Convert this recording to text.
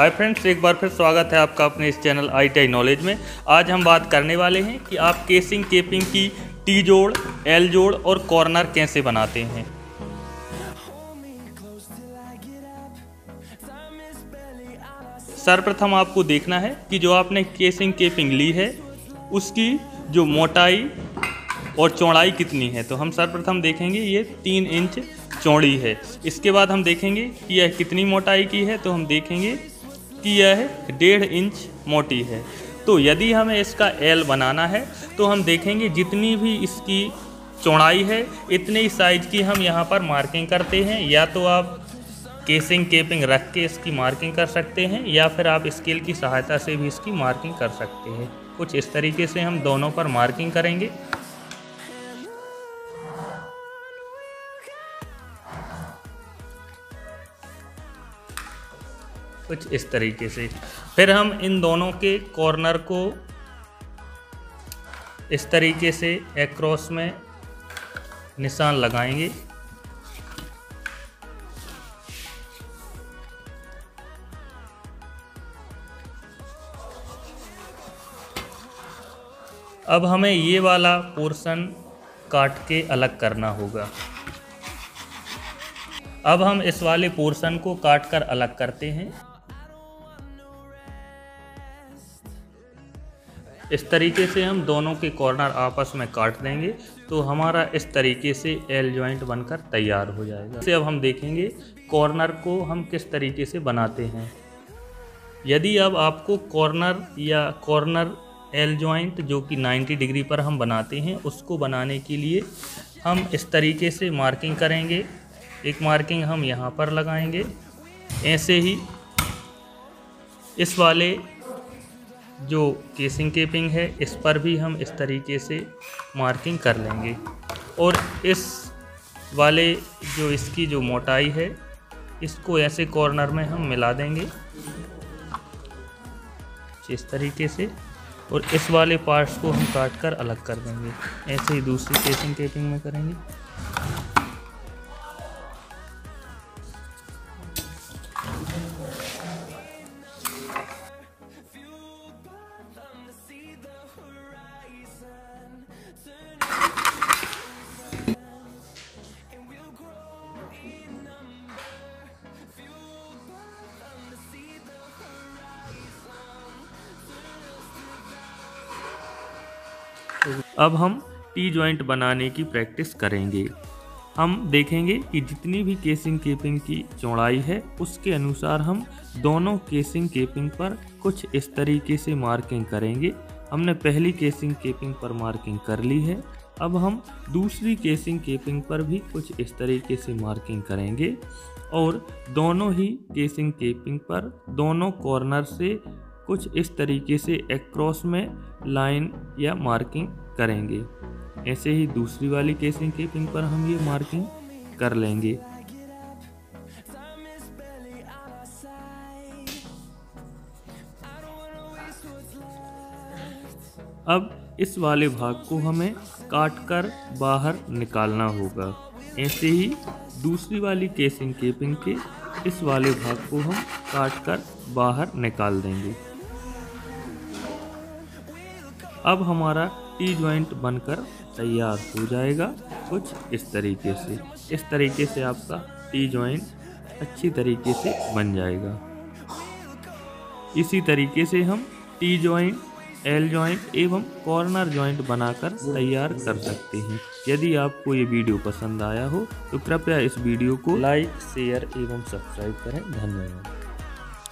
Hi friends एक बार फिर स्वागत है आपका अपने इस चैनल आई टी नॉलेज में। आज हम बात करने वाले हैं कि आप केसिंग केपिंग की टी जोड़ एल जोड़ और कॉर्नर कैसे बनाते हैं। सर्वप्रथम आपको देखना है कि जो आपने केसिंग केपिंग ली है, उसकी जो मोटाई और चौड़ाई कितनी है। तो हम सर्वप्रथम देखेंगे ये तीन इंच चौड़ी है। इसके बाद हम देखेंगे कि यह कितनी मोटाई की है तो हम देखेंगे कि यह डेढ़ इंच मोटी है। तो यदि हमें इसका एल बनाना है तो हम देखेंगे जितनी भी इसकी चौड़ाई है, इतने ही साइज़ की हम यहाँ पर मार्किंग करते हैं। या तो आप केसिंग केपिंग रख के इसकी मार्किंग कर सकते हैं, या फिर आप स्केल की सहायता से भी इसकी मार्किंग कर सकते हैं। कुछ इस तरीके से हम दोनों पर मार्किंग करेंगे। कुछ इस तरीके से। फिर हम इन दोनों के कॉर्नर को इस तरीके से एक्रॉस में निशान लगाएँगे। अब हमें ये वाला पोर्शन काट के अलग करना होगा। अब हम इस वाले पोर्शन को काट कर अलग करते हैं। इस तरीके से हम दोनों के कॉर्नर आपस में काट देंगे तो हमारा इस तरीके से एल जॉइंट बनकर तैयार हो जाएगा। इसे अब हम देखेंगे कॉर्नर को हम किस तरीके से बनाते हैं। यदि अब आपको कॉर्नर या कॉर्नर एल जॉइंट जो कि 90 डिग्री पर हम बनाते हैं, उसको बनाने के लिए हम इस तरीके से मार्किंग करेंगे। एक मार्किंग हम यहाँ पर लगाएँगे। ऐसे ही इस वाले जो केसिंग केपिंग है, इस पर भी हम इस तरीके से मार्किंग कर लेंगे। और इस वाले जो इसकी जो मोटाई है, इसको ऐसे कॉर्नर में हम मिला देंगे। इस तरीके से। और इस वाले पार्ट्स को हम काट कर अलग कर देंगे। ऐसे ही दूसरी केसिंग टेपिंग में करेंगे। अब हम टी जॉइंट बनाने की प्रैक्टिस करेंगे। हम देखेंगे कि जितनी भी केसिंग केपिंग की चौड़ाई है, उसके अनुसार हम दोनों केसिंग केपिंग पर कुछ इस तरीके से मार्किंग करेंगे। हमने पहली केसिंग केपिंग पर मार्किंग कर ली है। अब हम दूसरी केसिंग केपिंग पर भी कुछ इस तरीके से मार्किंग करेंगे और दोनों ही केसिंग केपिंग पर दोनों कॉर्नर से कुछ इस तरीके से एक्रॉस में लाइन या मार्किंग करेंगे। ऐसे ही दूसरी वाली केसिंग केपिंग पर हम ये मार्किंग कर लेंगे। अब इस वाले भाग को हमें काट कर बाहर निकालना होगा। ऐसे ही दूसरी वाली केसिंग केपिंग के इस वाले भाग को हम काट कर बाहर निकाल देंगे। अब हमारा टी ज्वाइंट बनकर तैयार हो जाएगा कुछ इस तरीके से। इस तरीके से आपका टी ज्वाइंट अच्छी तरीके से बन जाएगा। इसी तरीके से हम टी ज्वाइंट एल ज्वाइंट एवं कॉर्नर ज्वाइंट बनाकर तैयार कर सकते हैं। यदि आपको ये वीडियो पसंद आया हो तो कृपया इस वीडियो को लाइक शेयर एवं सब्सक्राइब करें। धन्यवाद।